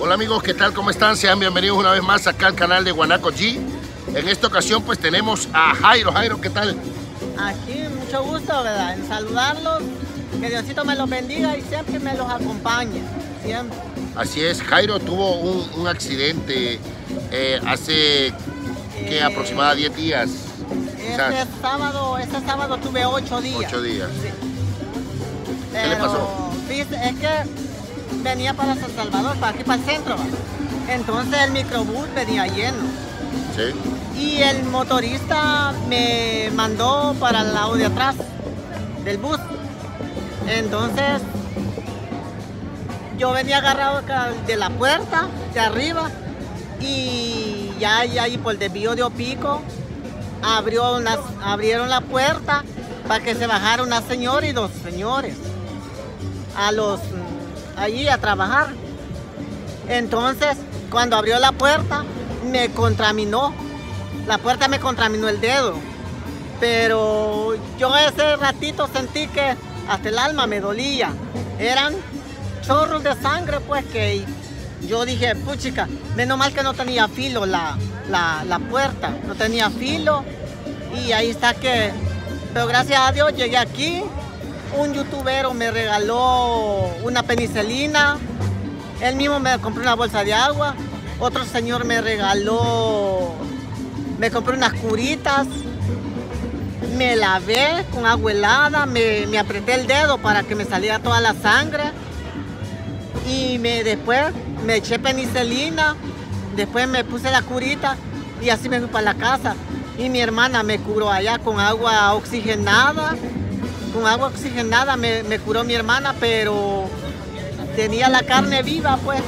Hola amigos, ¿qué tal? ¿Cómo están? Sean bienvenidos una vez más acá al canal de Guanaco G. En esta ocasión pues tenemos a Jairo. Jairo, ¿qué tal? Aquí, mucho gusto, ¿verdad? En saludarlos, que Diosito me los bendiga y siempre me los acompañe, siempre. Así es, Jairo tuvo un, un accidente eh, hace, ¿qué? Eh, Aproximadamente 10 días. Este sábado, este sábado tuve ocho días. Ocho días. Sí. ¿Qué le pasó? es que venía para San Salvador, para aquí, para el centro, ¿va? Entonces el microbús venía lleno. Sí. Y el motorista me mandó para el lado de atrás del bus. Entonces, yo venía agarrado de la puerta, de arriba, y ya ahí por el desvío de Opico, abrió unas, abrieron la puerta para que se bajara una señora y dos señores a los allí a trabajar. Entonces, cuando abrió la puerta, me contaminó. La puerta me contaminó el dedo. Pero yo ese ratito sentí que hasta el alma me dolía. Eran chorros de sangre, pues que yo dije, puchica, menos mal que no tenía filo la, la, la puerta, no tenía filo. Y ahí está que, pero gracias a Dios llegué aquí. Un youtubero me regaló una penicilina. Él mismo me compró una bolsa de agua. Otro señor me regaló, me compró unas curitas. Me lavé con agua helada, me, apreté el dedo para que me saliera toda la sangre. Y me, después me eché penicilina, después me puse la curita y así me fui para la casa. Y mi hermana me curó allá con agua oxigenada. Con agua oxigenada me, me curó mi hermana, pero tenía la carne viva, pues.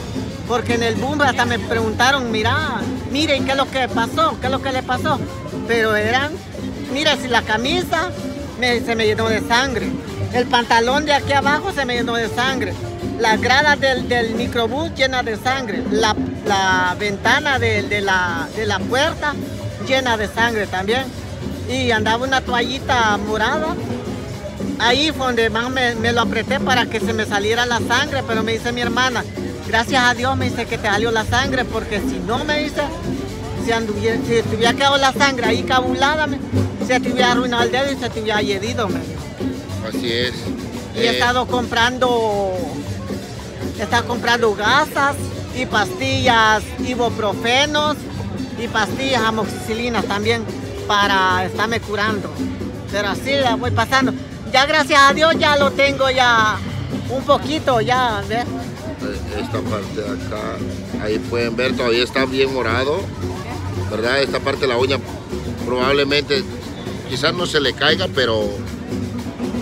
Porque en el boom hasta me preguntaron, mira, miren qué es lo que pasó, qué es lo que le pasó. Pero eran, mira, si la camisa se me llenó de sangre. El pantalón de aquí abajo se me llenó de sangre. Las gradas del, del microbús llenas de sangre. La, ventana de la puerta llena de sangre también. Y andaba una toallita morada. Ahí fue donde más me, me lo apreté para que se me saliera la sangre, pero me dice mi hermana, gracias a Dios me dice que te salió la sangre, porque si no me dice, si, anduviera, si te hubiera quedado la sangre ahí cabulada, me- se te hubiera arruinado el dedo y se te hubiera herido. me. Así es. Y he Eh, estado comprando, he estado comprando gasas y pastillas ibuprofenos y pastillas amoxicilinas también para estarme curando. Pero así la voy pasando. Ya gracias a Dios ya lo tengo ya un poquito ya, ¿ves? eh, esta parte de acá, ahí pueden ver, todavía está bien morado, ¿verdad? Esta parte de la uña probablemente, quizás no se le caiga, pero,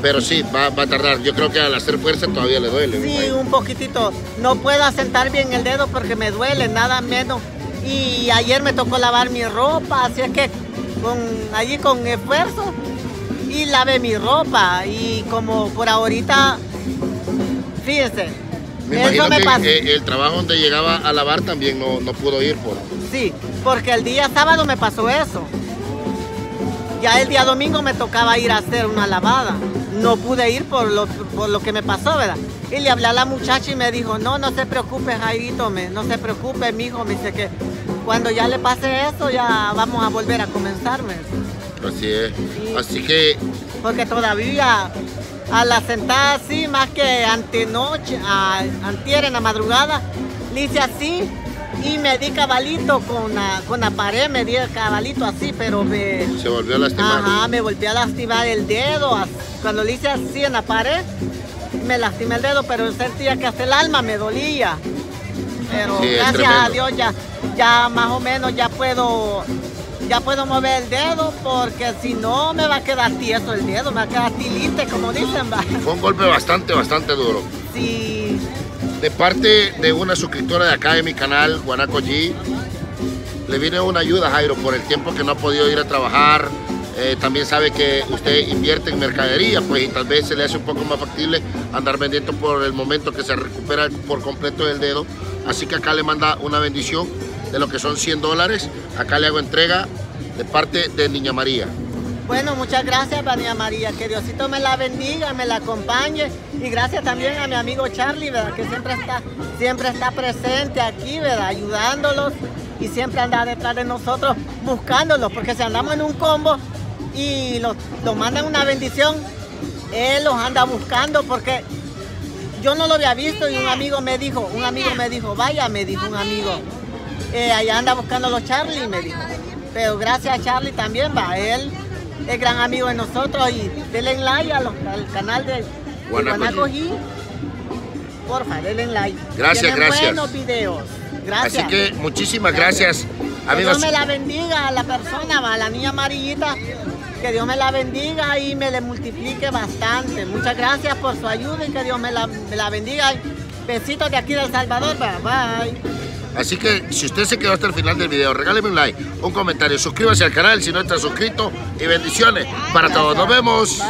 pero sí, va, va a tardar. Yo creo que al hacer fuerza todavía le duele. Sí, un poquitito. No puedo asentar bien el dedo porque me duele, nada menos. Y ayer me tocó lavar mi ropa, así es que con, allí con esfuerzo y lavé mi ropa. Y como por ahorita, fíjense, Me imagino me que pasó. el trabajo donde llegaba a lavar también no, no pudo ir por... Sí, porque el día sábado me pasó eso. Ya el día domingo me tocaba ir a hacer una lavada. No pude ir por lo, por lo que me pasó, ¿verdad? Y le hablé a la muchacha y me dijo, no, no se preocupe, Jairito, me, no se preocupe, mijo. Me dice que cuando ya le pase eso, ya vamos a volver a comenzarme. Así es. Sí. Así que Porque todavía a la sentada así, más que antenoche, a, antier en la madrugada, le hice así y me di cabalito con la, con la pared, me di el cabalito así, pero me, se volvió a lastimar. ajá, me volví a lastimar el dedo. Cuando le hice así en la pared, me lastimé el dedo, pero sentía que hasta el alma me dolía. Pero Sí, gracias a. Dios ya, ya más o menos ya puedo, ya puedo mover el dedo porque si no me va a quedar tieso el dedo, me va a quedar tilite como dicen. va. Fue un golpe bastante, bastante duro. Sí, De parte de una suscriptora de acá de mi canal, Guanaco G, le viene una ayuda, Jairo, por el tiempo que no ha podido ir a trabajar. Eh, también sabe que usted invierte en mercadería, pues y tal vez se le hace un poco más factible andar vendiendo por el momento que se recupera por completo el dedo. Así que acá le manda una bendición de lo que son 100 dólares. Acá le hago entrega de parte de Niña María. Bueno, muchas gracias, María María. Que Diosito me la bendiga, me la acompañe. Y gracias también a mi amigo Charlie. Que siempre está, siempre está presente aquí. Ayudándolos y siempre anda detrás de nosotros buscándolos. Porque si andamos en un combo y los, los mandan una bendición, él los anda buscando porque yo no lo había visto y un amigo me dijo, un amigo me dijo, vaya, me dijo un amigo, eh, allá anda buscando los Charlie, me dijo. Pero gracias a Charlie también, va, él es gran amigo de nosotros y denle like a al canal de Guanacojí. Porfa, denle like. Gracias, Tienen gracias. buenos videos. Gracias. Así que muchísimas gracias, Que amigos. Dios me la bendiga a la persona, va, a la niña amarillita. Que Dios me la bendiga y me le multiplique bastante. Muchas gracias por su ayuda y que Dios me la, me la bendiga. Besitos de aquí de El Salvador. va, Bye. Así que si usted se quedó hasta el final del video, regáleme un like, un comentario, suscríbase al canal si no está suscrito y bendiciones para todos. Nos vemos.